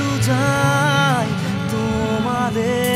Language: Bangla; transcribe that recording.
একটু যাই তোমাদের